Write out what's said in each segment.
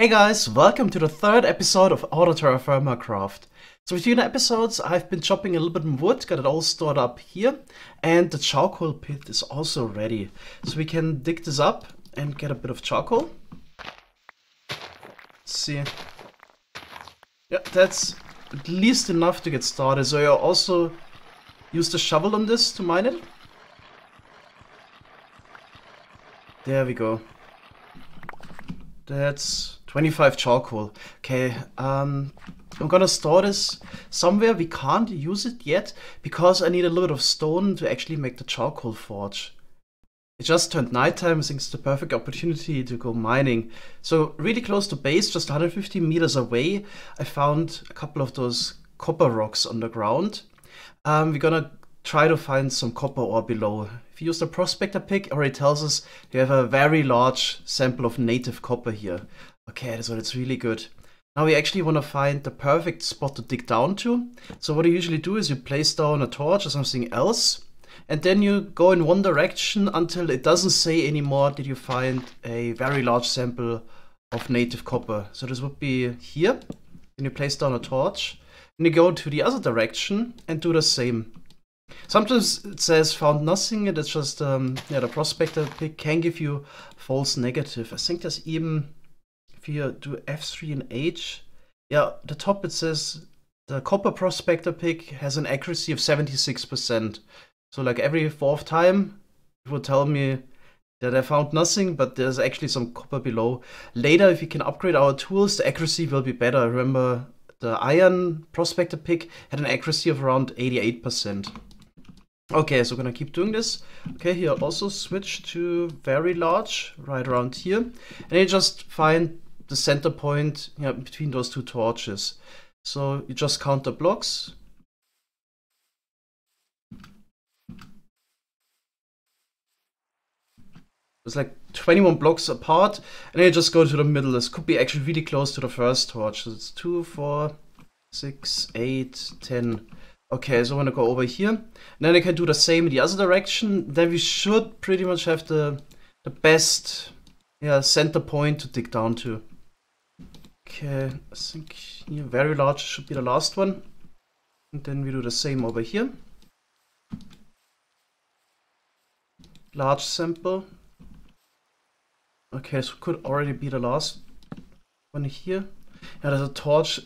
Hey guys, welcome to the third episode of TerraFirmaCraft. So between episodes, I've been chopping a little bit of wood, got it all stored up here, and the charcoal pit is also ready. So we can dig this up and get a bit of charcoal. Let's see. Yeah, that's at least enough to get started. So you also use the shovel on this to mine it. There we go. That's 25 charcoal. Okay, um, I'm gonna store this somewhere. We can't use it yet because I need a little bit of stone to actually make the charcoal forge. It just turned nighttime. I think it's the perfect opportunity to go mining. So really close to base, just 150 meters away, I found a couple of those copper rocks on the ground. Um, we're gonna try to find some copper ore below. If you use the prospector pick, it already tells us you have a very large sample of native copper here. Okay, so it's really good. Now we actually want to find the perfect spot to dig down to. So what you usually do is you place down a torch or something else, and then you go in one direction until it doesn't say anymore that you find a very large sample of native copper. So this would be here. Then you place down a torch, and you go to the other direction and do the same. Sometimes it says found nothing, and it's just um, yeah the prospector pick can give you false negative. I think there's even you do F3 and H, yeah, the top it says the copper prospector pick has an accuracy of 76%. So like every fourth time, it will tell me that I found nothing, but there's actually some copper below. Later, if we can upgrade our tools, the accuracy will be better. I remember the iron prospector pick had an accuracy of around 88%. Okay, so we're gonna keep doing this. Okay, here also switch to very large, right around here. And you just find the center point you know, between those two torches. So you just count the blocks. It's like 21 blocks apart, and then you just go to the middle. This could be actually really close to the first torch. So it's 2, 4, 6, 8, 10. Okay, so I'm gonna go over here. And then I can do the same in the other direction. Then we should pretty much have the the best yeah, center point to dig down to. Okay, uh, I think here very large should be the last one. And then we do the same over here. Large sample. Okay, so could already be the last one here. Yeah, there's a torch.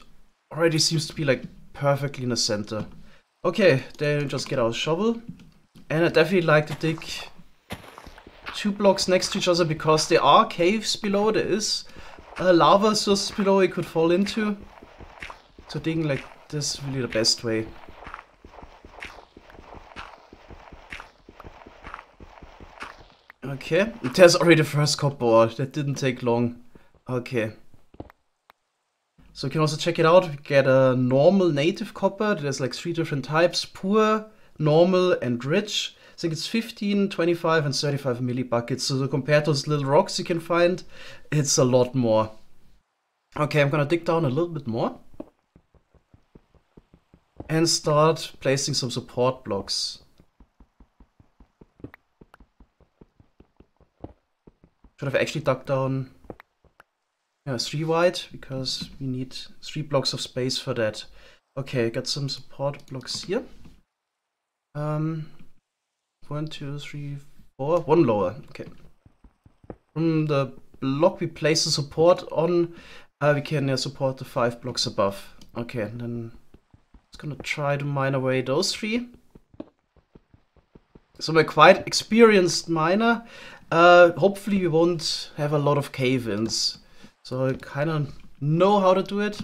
Already seems to be like perfectly in the center. Okay, then just get our shovel. And I definitely like to dig two blocks next to each other because there are caves below. There is a lava source below it could fall into. So digging like this is really the best way. Okay, there's already the first copper. That didn't take long. Okay. So you can also check it out. We get a normal native copper. There's like three different types. Poor, normal, and rich. Think it's 15, 25, and 35 millibuckets. So compared to those little rocks you can find, it's a lot more. Okay, I'm gonna dig down a little bit more. And start placing some support blocks. Should have actually dug down yeah, three wide because we need three blocks of space for that. Okay, got some support blocks here. Um, one, two, three, four, one lower. Okay. From the block we place the support on, uh, we can uh, support the five blocks above. Okay, and then it's gonna try to mine away those three. So I'm a quite experienced miner. Uh, hopefully we won't have a lot of cave-ins. So I kind of know how to do it.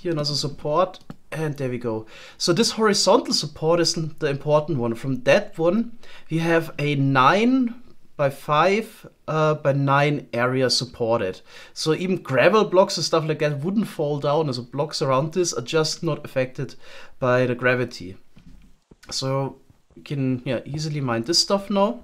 Here another support. And there we go. So this horizontal support isn't the important one. From that one, we have a 9 by 5 uh, by 9 area supported. So even gravel blocks and stuff like that wouldn't fall down as blocks around this are just not affected by the gravity. So you can yeah, easily mine this stuff now.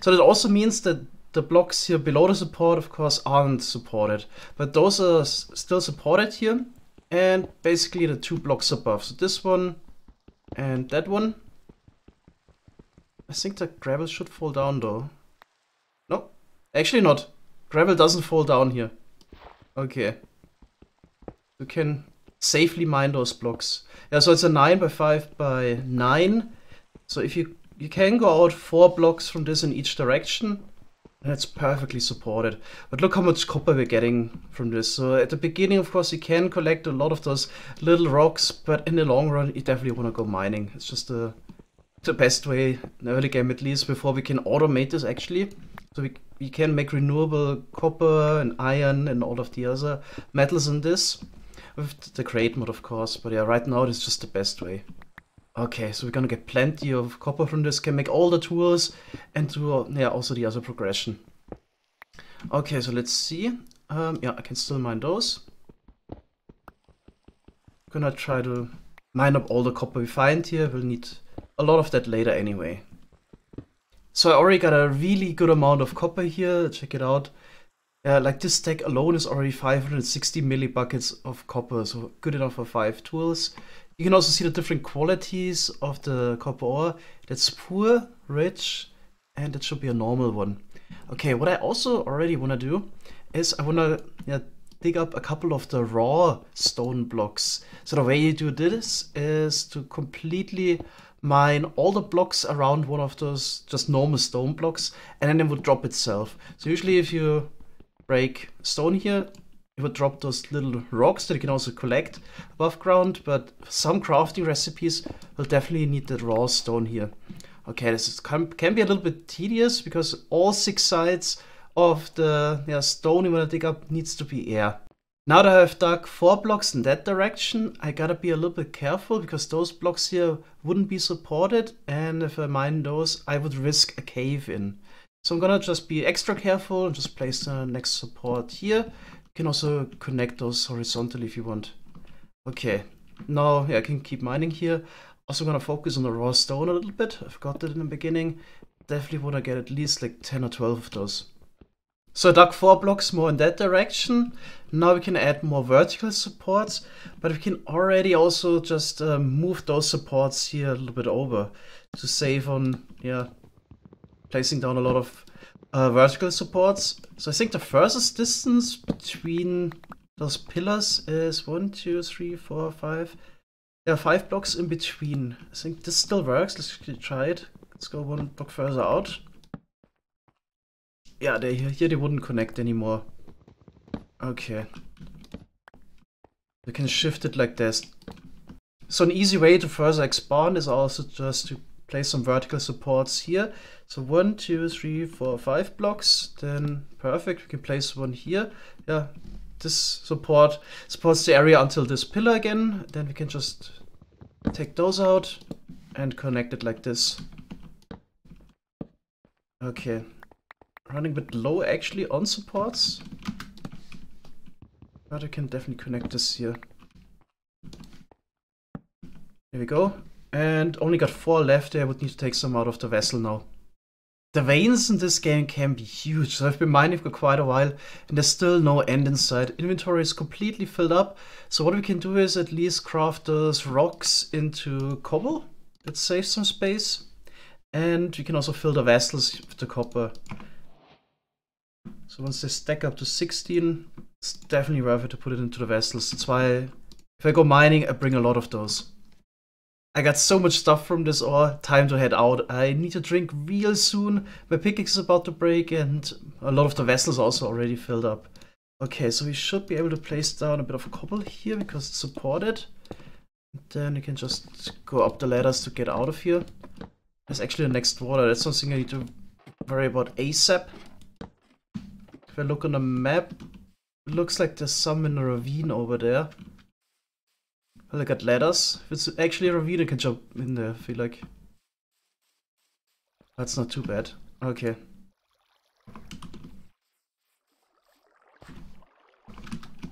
So that also means that the blocks here below the support, of course, aren't supported. But those are still supported here. And basically the two blocks above. So this one and that one. I think the gravel should fall down though. No, actually not. Gravel doesn't fall down here. Okay. You can safely mine those blocks. Yeah, so it's a 9 by 5 by 9. So if you you can go out 4 blocks from this in each direction. And it's perfectly supported. But look how much copper we're getting from this. So at the beginning, of course, you can collect a lot of those little rocks. But in the long run, you definitely want to go mining. It's just the, the best way, in the early game at least, before we can automate this actually. So we, we can make renewable copper and iron and all of the other metals in this. With the create mod, of course. But yeah, right now, it's just the best way. Okay, so we're gonna get plenty of copper from this, can make all the tools and do yeah, also the other progression. Okay, so let's see. Um, yeah, I can still mine those. Gonna try to mine up all the copper we find here. We'll need a lot of that later anyway. So I already got a really good amount of copper here. Check it out. Yeah, like this stack alone is already 560 millibuckets of copper, so good enough for five tools. You can also see the different qualities of the copper ore. That's poor, rich, and it should be a normal one. Okay, what I also already want to do is I want to yeah, dig up a couple of the raw stone blocks. So the way you do this is to completely mine all the blocks around one of those just normal stone blocks and then it would drop itself. So usually if you break stone here, would drop those little rocks that you can also collect above ground, but some crafting recipes will definitely need the raw stone here. Okay, this is, can, can be a little bit tedious because all six sides of the yeah, stone you want to dig up needs to be air. Now that I've dug four blocks in that direction, I gotta be a little bit careful because those blocks here wouldn't be supported and if I mine those, I would risk a cave in. So I'm gonna just be extra careful and just place the next support here can also connect those horizontally if you want. Okay, now yeah, I can keep mining here. Also gonna focus on the raw stone a little bit. I forgot that in the beginning. Definitely wanna get at least like 10 or 12 of those. So I dug four blocks more in that direction. Now we can add more vertical supports, but we can already also just uh, move those supports here a little bit over to save on, yeah, placing down a lot of uh, vertical supports. So I think the furthest distance between those pillars is one, two, three, four, five. There are five blocks in between. I think this still works. Let's try it. Let's go one block further out. Yeah, they here they wouldn't connect anymore. Okay. We can shift it like this. So an easy way to further expand is also just to place some vertical supports here. So one, two, three, four, five blocks. Then perfect. We can place one here. Yeah, this support supports the area until this pillar again. Then we can just take those out and connect it like this. Okay. Running a bit low actually on supports. But I can definitely connect this here. There we go. And only got four left. I would need to take some out of the vessel now. The veins in this game can be huge. So I've been mining for quite a while and there's still no end in sight. Inventory is completely filled up. So what we can do is at least craft those rocks into cobble. That saves some space. And we can also fill the vessels with the copper. So once they stack up to 16, it's definitely worth it to put it into the vessels. That's why if I go mining, I bring a lot of those. I got so much stuff from this ore, time to head out. I need to drink real soon. My pickaxe is about to break and a lot of the vessels also already filled up. Okay, so we should be able to place down a bit of cobble here because it's supported. Then you can just go up the ladders to get out of here. There's actually the next water. That's something I need to worry about ASAP. If I look on the map, looks like there's some in a ravine over there. Well, I got ladders. If it's actually a ravine, I can jump in there, I feel like. That's not too bad. Okay.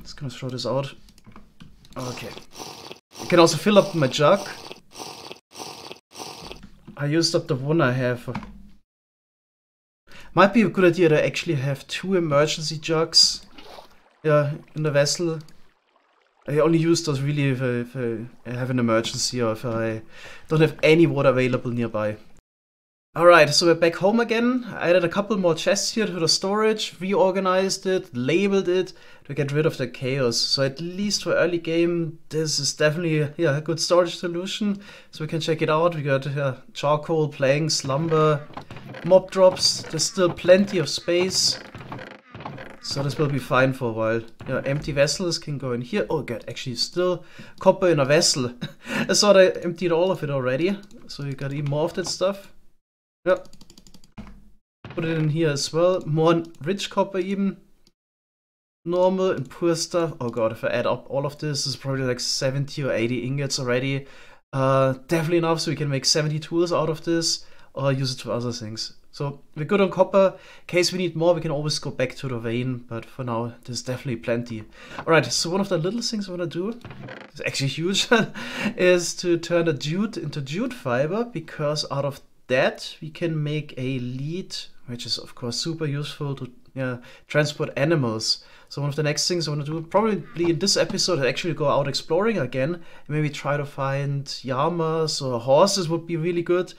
Just gonna throw this out. Okay. I can also fill up my jug. I used up the one I have. Might be a good idea to actually have two emergency jugs yeah, in the vessel I only use those really if I, if uh, I have an emergency or if I don't have any water available nearby. Alright, so we're back home again. I added a couple more chests here to the storage, reorganized it, labeled it to get rid of the chaos. So at least for early game, this is definitely yeah, a good storage solution. So we can check it out. We got yeah, charcoal, planks, slumber, mob drops. There's still plenty of space. So this will be fine for a while. Empty vessels can go in here. Oh god, actually still copper in a vessel. I thought I emptied all of it already. So you got even more of that stuff. Yeah. Put it in here as well. More rich copper even. Normal and poor stuff. Oh god, if I add up all of this, it's probably like 70 or 80 ingots already. Uh, definitely enough so we can make 70 tools out of this or use it for other things. So we're good on copper. In case we need more, we can always go back to the vein, but for now, there's definitely plenty. Alright, so one of the little things I want to do, it's actually huge, is to turn the jute into jute fiber, because out of that, we can make a lead, which is of course super useful to transport animals. So one of the next things I want to do, probably in this episode, actually go out exploring again. And Maybe try to find llamas or horses would be really good.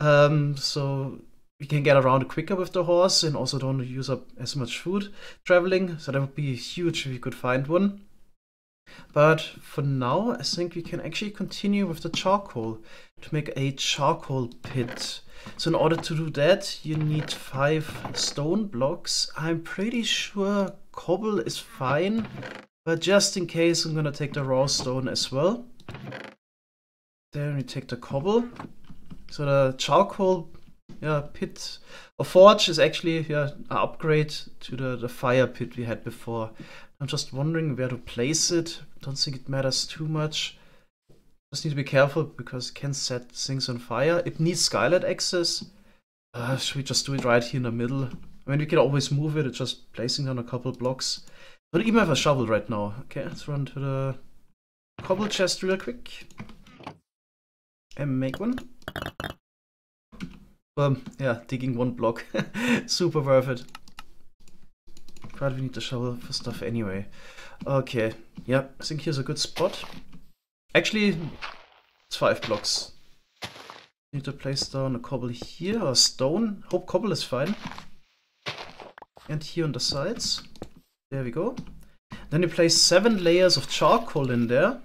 Um, so we can get around quicker with the horse and also don't use up as much food traveling. So that would be huge if we could find one. But for now, I think we can actually continue with the charcoal to make a charcoal pit. So in order to do that, you need five stone blocks. I'm pretty sure cobble is fine, but just in case, I'm gonna take the raw stone as well. Then we take the cobble. So the charcoal yeah, pit or forge is actually yeah, an upgrade to the, the fire pit we had before. I'm just wondering where to place it. Don't think it matters too much. Just need to be careful because it can set things on fire. It needs skylight access. Uh, should we just do it right here in the middle? I mean, we can always move it. It's just placing down a couple blocks. Don't even have a shovel right now. Okay, let's run to the cobble chest real quick. And make one. Um, yeah, digging one block. Super worth it. But we need the shovel for stuff anyway. Okay, yeah, I think here's a good spot. Actually, it's five blocks. Need to place down a cobble here, or stone. Hope cobble is fine. And here on the sides. There we go. Then you place seven layers of charcoal in there.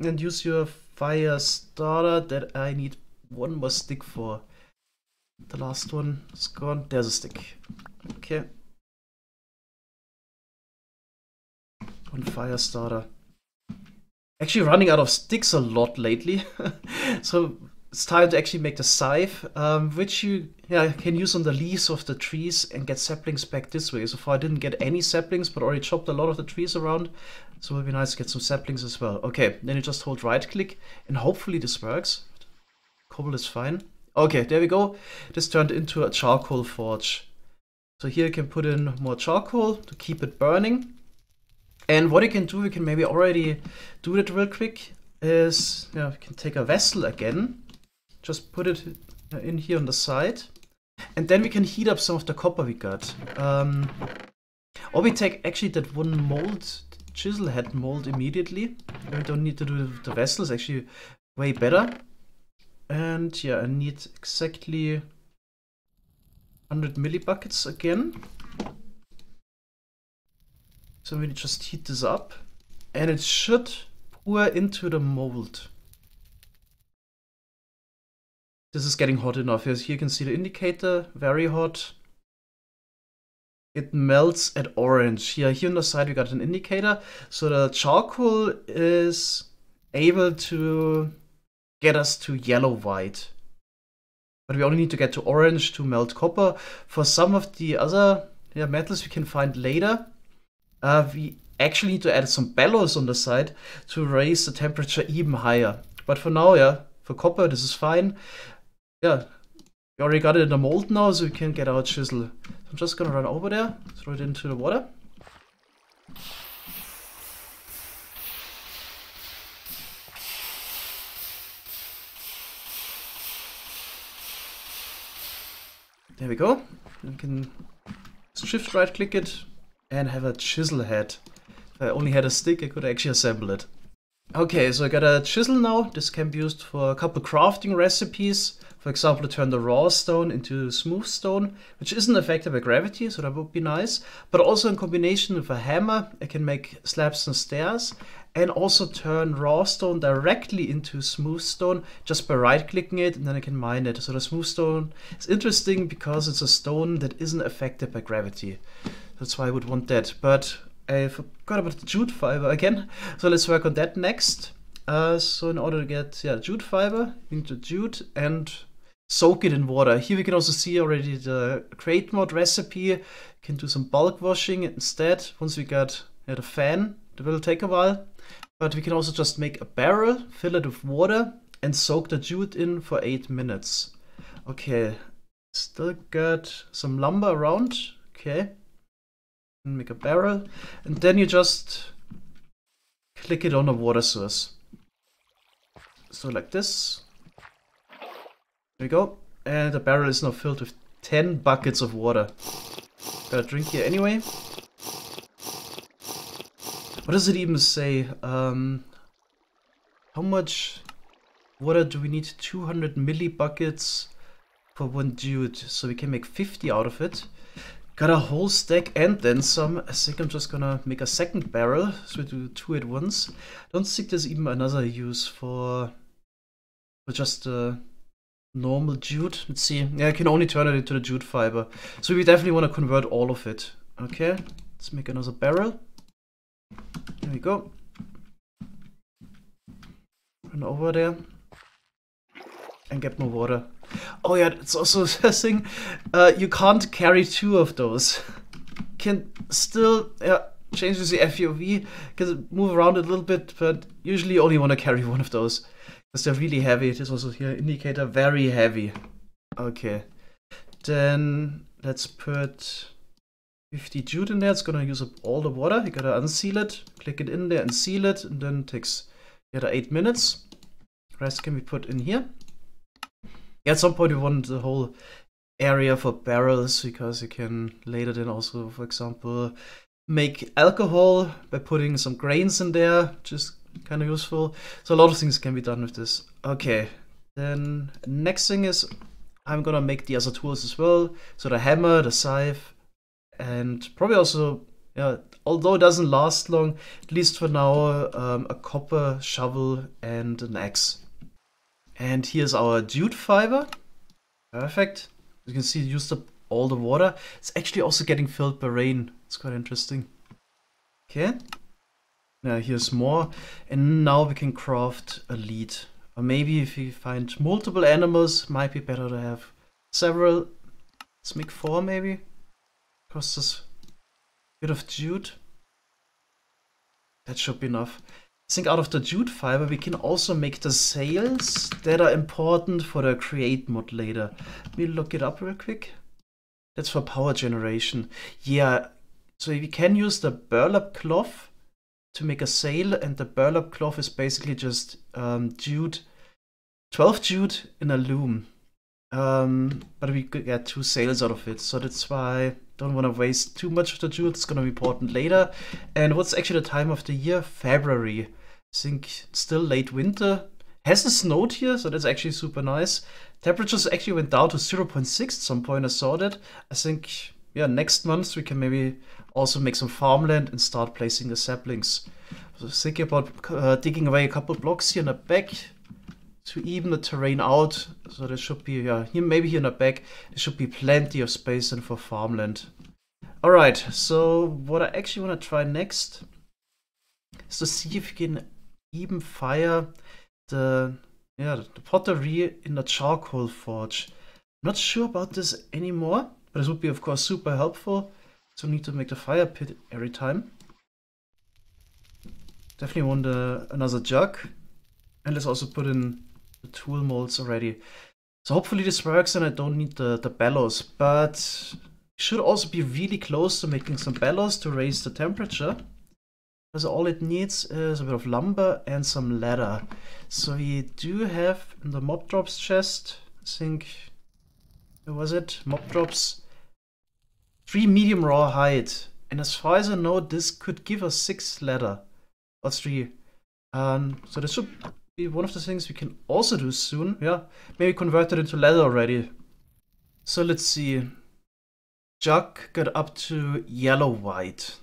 And use your fire starter that I need one more stick for. The last one is gone. There's a stick. Okay. on fire starter. Actually running out of sticks a lot lately. so it's time to actually make the scythe, um, which you yeah, can use on the leaves of the trees and get saplings back this way. So far I didn't get any saplings, but already chopped a lot of the trees around. So it would be nice to get some saplings as well. Okay, then you just hold right click and hopefully this works. Cobble is fine. Okay, there we go. This turned into a charcoal forge. So here you can put in more charcoal to keep it burning. And what you can do, you can maybe already do it real quick, is you, know, you can take a vessel again, just put it in here on the side, and then we can heat up some of the copper we got. Um, or we take actually that one mold, chisel head mold immediately. We don't need to do the vessels, actually way better. And yeah, I need exactly 100 millibuckets again. So we just heat this up and it should pour into the mold. This is getting hot enough. Here you can see the indicator, very hot. It melts at orange. Here, here on the side we got an indicator. So the charcoal is able to get us to yellow-white. But we only need to get to orange to melt copper. For some of the other yeah, metals we can find later, uh, we actually need to add some bellows on the side to raise the temperature even higher. But for now, yeah, for copper, this is fine. Yeah, we already got it in the mold now, so we can get our chisel. I'm just gonna run over there, throw it into the water. There we go. We can shift right click it, and have a chisel head. If I only had a stick, I could actually assemble it. Okay, so I got a chisel now. This can be used for a couple crafting recipes. For example, to turn the raw stone into smooth stone, which isn't affected by gravity, so that would be nice. But also in combination with a hammer, I can make slabs and stairs and also turn raw stone directly into smooth stone just by right clicking it and then I can mine it. So the smooth stone is interesting because it's a stone that isn't affected by gravity. That's why I would want that. But I forgot about the jute fiber again. So let's work on that next. Uh, so in order to get yeah jute fiber, we need to jute and soak it in water. Here we can also see already the create mode recipe. Can do some bulk washing instead. Once we got yeah, the fan, it will take a while. But we can also just make a barrel, fill it with water, and soak the jute in for 8 minutes. Okay, still got some lumber around. Okay, make a barrel, and then you just click it on a water source. So like this. There we go. And the barrel is now filled with 10 buckets of water. Got a drink here anyway. What does it even say? Um, how much water do we need? 200 millibuckets for one jute. So we can make 50 out of it. Got a whole stack and then some. I think I'm just gonna make a second barrel, so we do two at once. Don't think there's even another use for, for just a normal jute. Let's see. Yeah, I can only turn it into the jute fiber. So we definitely want to convert all of it. Okay, let's make another barrel. There we go. Run over there and get more water. Oh yeah, it's also a thing. Uh, you can't carry two of those. Can still yeah changes the FOV. Can move around a little bit, but usually only want to carry one of those because they're really heavy. It is also here indicator very heavy. Okay, then let's put 50 jute in there. It's gonna use up all the water. You gotta unseal it, click it in there and seal it, and then it takes the other eight minutes. rest can be put in here. At some point we want the whole area for barrels because you can later then also, for example, make alcohol by putting some grains in there, which is kind of useful. So a lot of things can be done with this. Okay, then next thing is I'm gonna make the other tools as well. So the hammer, the scythe, and probably also, yeah, although it doesn't last long, at least for now, um, a copper shovel and an axe. And here's our jute fiber. Perfect. You can see it used up all the water. It's actually also getting filled by rain. It's quite interesting. Okay. Now here's more. And now we can craft a lead. Or maybe if we find multiple animals, might be better to have several. Let's make four maybe. Costs us a bit of jute. That should be enough. Think out of the jute fiber we can also make the sails that are important for the create mod later. Let me look it up real quick. That's for power generation. Yeah, so we can use the burlap cloth to make a sail and the burlap cloth is basically just um, jute, 12 jute in a loom. Um, but we could get two sails out of it, so that's why I don't want to waste too much of the jewels. It's gonna be important later. And what's actually the time of the year? February. I think still late winter. Hasn't snowed here, so that's actually super nice. Temperatures actually went down to 0.6 at some point. I saw that. I think yeah, next month we can maybe also make some farmland and start placing the saplings. So thinking about uh, digging away a couple blocks here in the back to even the terrain out. So there should be, yeah, here, maybe here in the back, there should be plenty of space then for farmland. Alright, so what I actually want to try next is to see if we can even fire the, yeah, the pottery in the charcoal forge. Not sure about this anymore, but this would be of course super helpful. So need to make the fire pit every time. Definitely want a, another jug. And let's also put in the tool molds already. So hopefully this works and I don't need the, the bellows, but should also be really close to making some bellows to raise the temperature. Because all it needs is a bit of lumber and some leather. So we do have in the mob drops chest, I think, where was it? Mob drops, three medium raw hide. And as far as I know, this could give us six leather, or three Um, so this should one of the things we can also do soon. Yeah, maybe convert it into leather already. So let's see. Jug got up to yellow-white.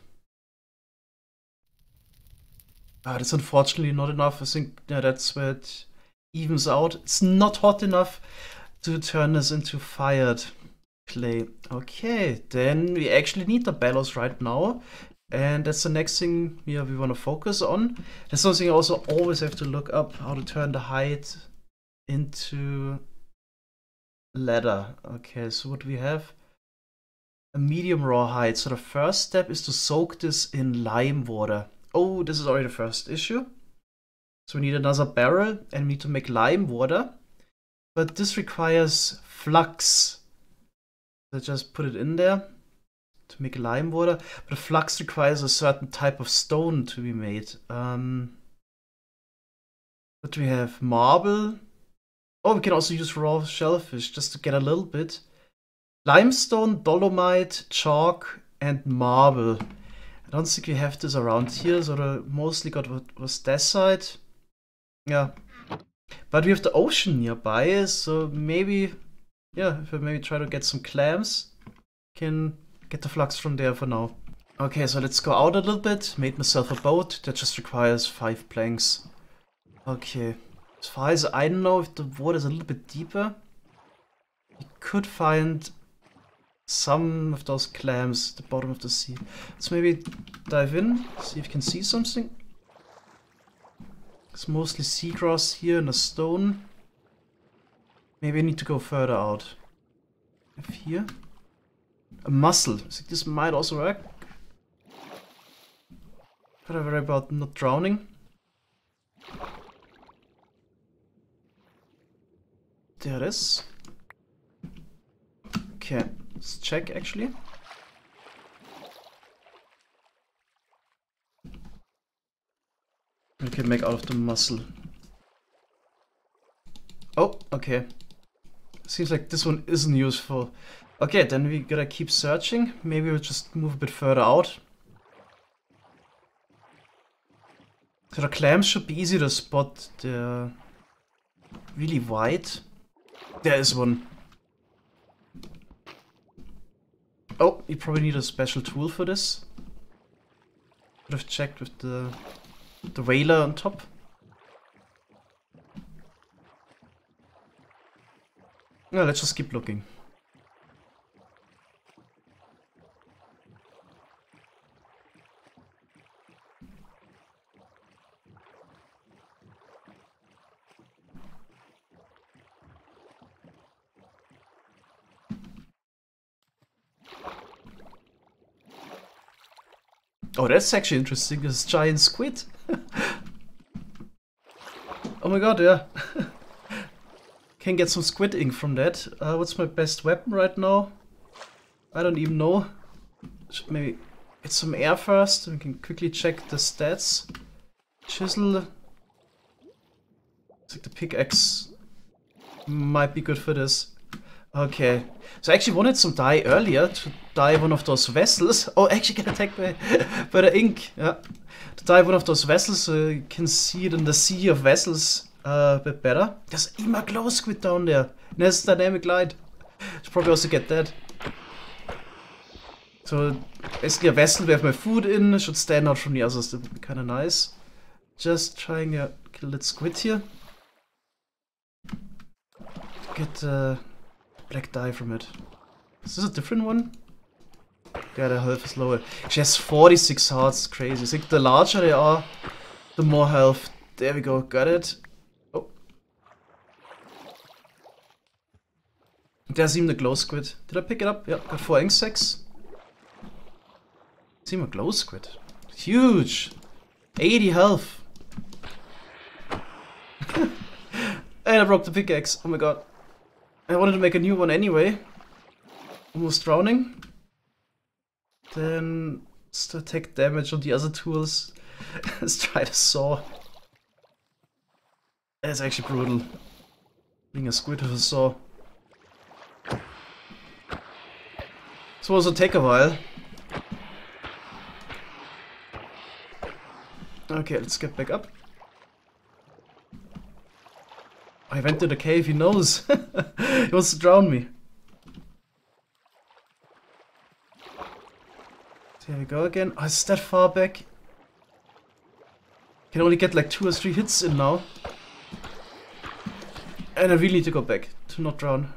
Ah, that's unfortunately not enough. I think yeah, that's where it evens out. It's not hot enough to turn this into fired clay. Okay, then we actually need the bellows right now. And that's the next thing yeah, we want to focus on. That's something I also always have to look up, how to turn the hide into leather. Okay, so what we have? A medium raw hide. So the first step is to soak this in lime water. Oh, this is already the first issue. So we need another barrel and we need to make lime water. But this requires flux. So just put it in there to make lime water. But flux requires a certain type of stone to be made. Um, do we have? Marble. Oh, we can also use raw shellfish just to get a little bit. Limestone, dolomite, chalk, and marble. I don't think we have this around here, so the mostly got what was that side. Yeah. But we have the ocean nearby, so maybe, yeah, if I maybe try to get some clams, can get the flux from there for now. Okay, so let's go out a little bit. Made myself a boat that just requires five planks. Okay. As far as I know, if the water is a little bit deeper, you could find some of those clams at the bottom of the sea. Let's maybe dive in, see if you can see something. It's mostly seagrass here and a stone. Maybe I need to go further out. If here. A. I think this might also work. I worry about not drowning. There it is. Okay, let's check actually. We can make out of the mussel. Oh, okay. Seems like this one isn't useful. Okay, then we gotta keep searching. Maybe we'll just move a bit further out. So the clams should be easy to spot. They're really white. There is one. Oh, you probably need a special tool for this. Could have checked with the the WAILA on top. No, let's just keep looking. Oh, that's actually interesting. This giant squid. oh my god, yeah. Can get some squid ink from that. Uh, what's my best weapon right now? I don't even know. Should maybe get some air first. We can quickly check the stats. Chisel. The pickaxe might be good for this. Okay. So I actually wanted some dye earlier to dye one of those vessels. Oh, actually get attacked by, by the ink. Yeah. To dye one of those vessels so you can see it in the sea of vessels uh, a bit better. There's even a glow squid down there. there's dynamic light. Should probably also get that. So basically a vessel we have my food in should stand out from the others. That would be kind of nice. Just trying to kill that squid here. Get uh, black dye from it. Is this a different one? Yeah, the health is lower. She has 46 hearts, crazy. I think the larger they are, the more health. There we go, got it. Oh. There's even the glow squid. Did I pick it up? Yeah, got 4 ink sacs. See my glow squid. Huge! 80 health. and I broke the pickaxe. Oh my god. I wanted to make a new one anyway. Almost drowning. Then still take damage on the other tools. Let's try the saw. It's actually brutal. Being a squid with a saw. This will also take a while. Okay, let's get back up. I went to the cave, he knows. he wants to drown me. There we go again. Oh, it's that far back. Can only get like two or three hits in now. And I really need to go back to not drown.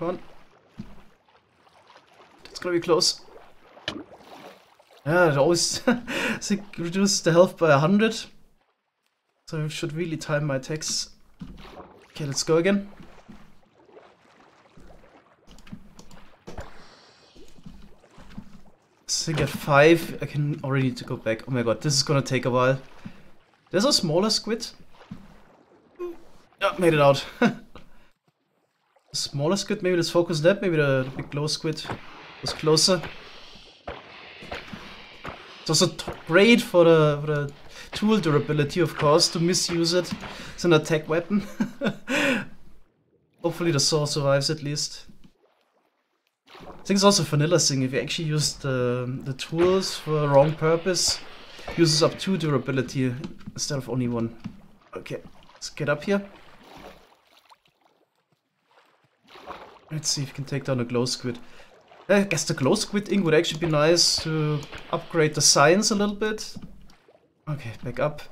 Come on. It's gonna be close. Yeah, it always reduces the health by 100. So I should really time my attacks. Okay, let's go again. I think at 5 I can already need to go back. Oh my god, this is gonna take a while. There's a smaller squid. Yeah, made it out. smaller squid, maybe let's focus that. Maybe the, the big glow squid was closer. It's also great for the, for the tool durability, of course, to misuse it It's an attack weapon. Hopefully the saw survives at least. I think it's also vanilla thing, if you actually use the, the tools for a wrong purpose, uses up two durability instead of only one. Okay, let's get up here. Let's see if we can take down a glow squid. I guess the glow squid ink would actually be nice to upgrade the science a little bit. Okay, back up.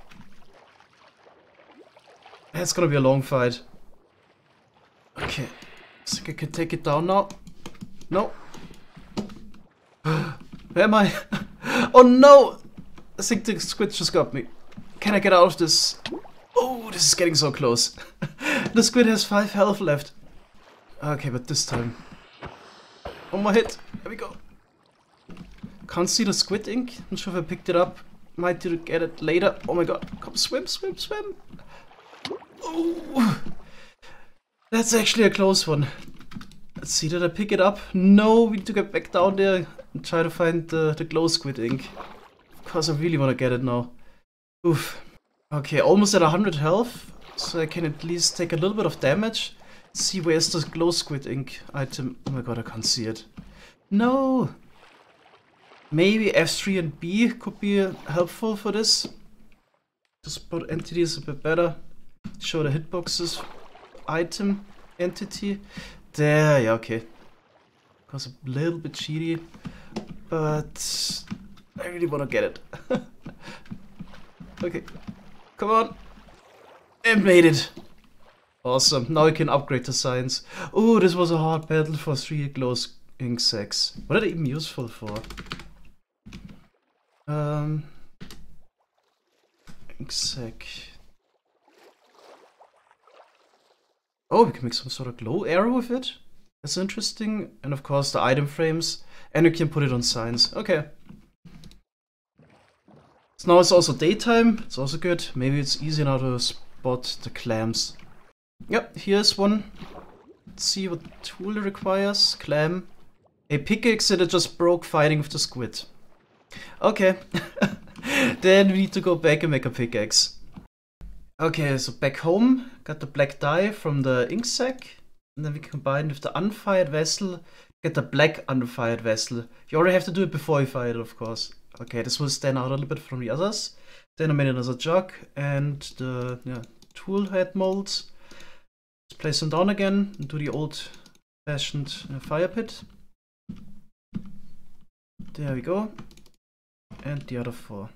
It's gonna be a long fight. Okay, I think I can take it down now. No. Where am I? oh no! I think the squid just got me. Can I get out of this? Oh, this is getting so close. the squid has 5 health left. Okay, but this time. On my hit. There we go. Can't see the squid ink. Not sure if I picked it up. Might get it later. Oh my god. Come swim, swim, swim. Oh. That's actually a close one. Let's see, did I pick it up? No, we need to get back down there and try to find the, the glow squid ink. Because I really want to get it now. Oof. Okay, almost at 100 health, so I can at least take a little bit of damage. Let's see, where's the glow squid ink item? Oh my god, I can't see it. No! Maybe F3 and B could be uh, helpful for this. To spot entities a bit better. Show the hitboxes item entity. There, yeah, okay. Was a little bit cheaty, but I really want to get it. okay, come on. I made it. Awesome. Now I can upgrade the science. Oh, this was a hard battle for three glow ink sacks. What are they even useful for? Um, ink Oh, we can make some sort of glow arrow with it. That's interesting. And of course the item frames. And you can put it on signs. Okay. So now it's also daytime. It's also good. Maybe it's easy now to spot the clams. Yep, here's one. Let's see what tool it requires. Clam. A pickaxe that just broke fighting with the squid. Okay. then we need to go back and make a pickaxe. Okay, so back home, got the black dye from the ink sac, and then we combine with the unfired vessel, get the black unfired vessel. You already have to do it before you fire it, of course. Okay, this will stand out a little bit from the others. Then I made another jug and the yeah, tool head molds. Let's place them down again and do the old fashioned uh, fire pit. There we go. And the other four.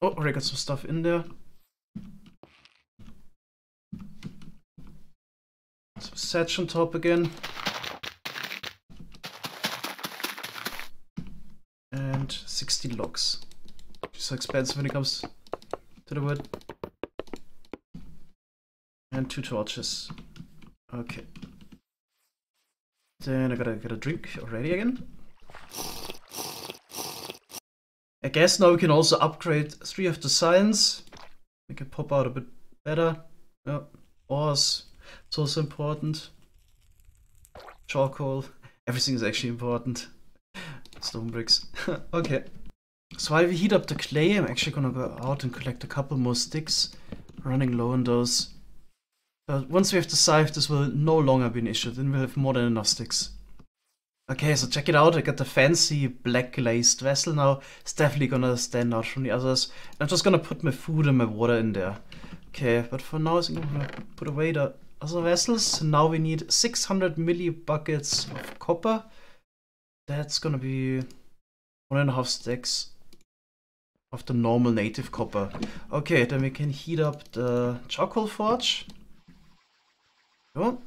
Oh, already got some stuff in there. Sets on top again. And 60 logs. So expensive when it comes to the wood. And two torches. Okay. Then I gotta get a drink already again. I guess now we can also upgrade three of the signs. Make it pop out a bit better. Yeah. Ores. It's also important. Charcoal. Everything is actually important. Stone bricks. okay. So while we heat up the clay, I'm actually gonna go out and collect a couple more sticks. Running low on those. But once we have the scythe, this will no longer be an issue. Then we'll have more than enough sticks. Okay, so check it out. I got the fancy black glazed vessel now. It's definitely gonna stand out from the others. I'm just gonna put my food and my water in there. Okay, but for now, I think I'm gonna put away the other vessels. Now we need 600 milli buckets of copper. That's gonna be one and a half stacks of the normal native copper. Okay, then we can heat up the charcoal forge. Go.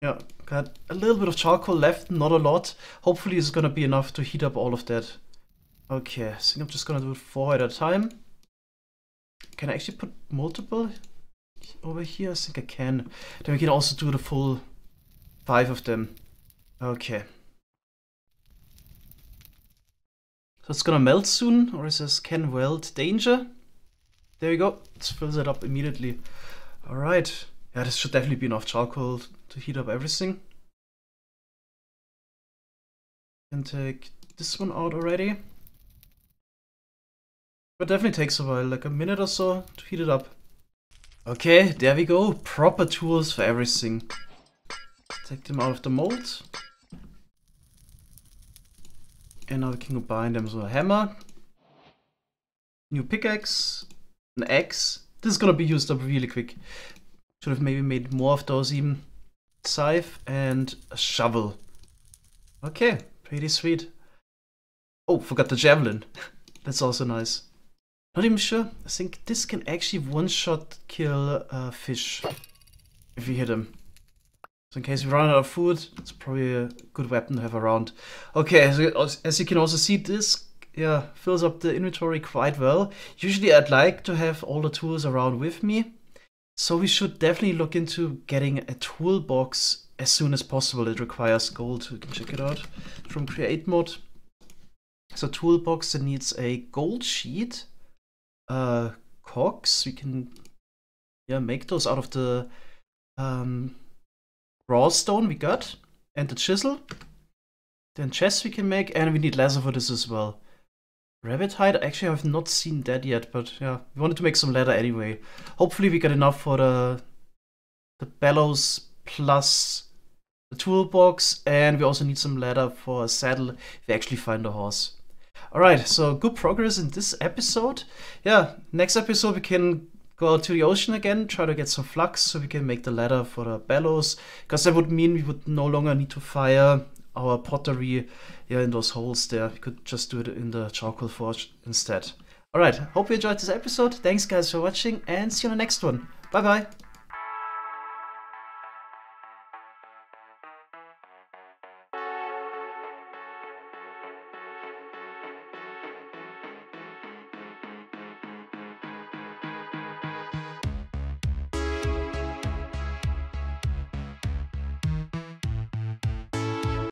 Yeah, got a little bit of charcoal left, not a lot. Hopefully it's gonna be enough to heat up all of that. Okay, I think I'm just gonna do it four at a time. Can I actually put multiple over here? I think I can. Then we can also do the full five of them. Okay. So it's gonna melt soon, or it says can weld danger. There you go. Let's fill that up immediately. Alright. Yeah, this should definitely be enough charcoal to heat up everything. Can take this one out already. But definitely takes a while, like a minute or so to heat it up. Okay, there we go. Proper tools for everything. Take them out of the mold. And now we can combine them. So a hammer, new pickaxe, an axe. This is gonna be used up really quick. Should have maybe made more of those even. Scythe and a shovel. Okay, pretty sweet. Oh, forgot the javelin. That's also nice. Not even sure. I think this can actually one-shot kill a fish if you hit him. So in case we run out of food, it's probably a good weapon to have around. Okay, so as you can also see, this yeah fills up the inventory quite well. Usually I'd like to have all the tools around with me. So we should definitely look into getting a toolbox as soon as possible. It requires gold. We can check it out from create mode. So toolbox that needs a gold sheet, uh, cogs. We can yeah make those out of the um, raw stone we got and the chisel. Then chests we can make, and we need leather for this as well. Rabbit hide? Actually, I have not seen that yet, but yeah, we wanted to make some leather anyway. Hopefully we get enough for the, the bellows plus the toolbox, and we also need some leather for a saddle if we actually find a horse. Alright, so good progress in this episode. Yeah, next episode we can go out to the ocean again, try to get some flux so we can make the ladder for the bellows, because that would mean we would no longer need to fire our pottery yeah, in those holes there. We could just do it in the charcoal forge instead. Alright, hope you enjoyed this episode. Thanks guys for watching and see you on the next one. Bye bye.